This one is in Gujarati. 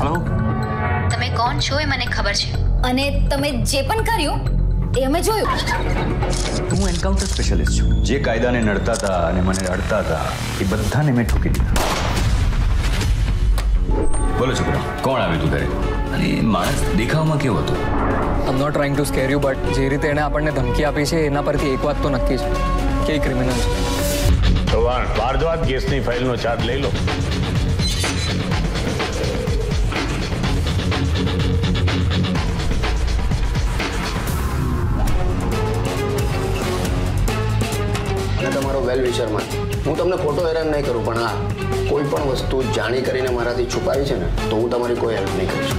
હલો તમે કોણ છો એ મને ખબર છે. અને તમે જે પણ કર્યું એ અમે જોયું. હું એન્કાઉન્ટર સ્પેશિયાલિસ્ટ છું. જે કાયદાને નડતા હતા અને મને અડતા હતા એ બધાને મેં ઠોકી દીધા. બોલો છોકરા કોણ આવ્યું તું ઘરે? અને માણસ દેખાવમાં કેવો હતો? I'm not trying to scare you but જે રીતે એણે આપણને ધમકી આપી છે એના પરથી એક વાત તો નક્કી છે. કે ક્રિમિનલ છે. તો ભારદ્વાજ કેસની ફાઇલનો ચાર્જ લઈ લો. તમારો વેલ વિચારમાં હું તમને ખોટો હેરાન નહીં કરું, પણ હા, કોઈ પણ વસ્તુ જાણી કરીને મારાથી છુપાવી છે ને, તો હું તમારી કોઈ હેલ્પ નહીં કરીશ